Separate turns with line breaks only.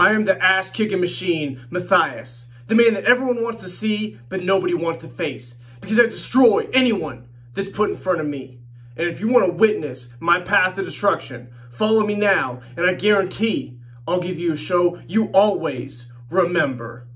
I am the ass kicking machine, Mathias, the man that everyone wants to see but nobody wants to face, because I destroy anyone that's put in front of me. And if you want to witness my path to destruction, follow me now, and I guarantee I'll give you a show you always remember.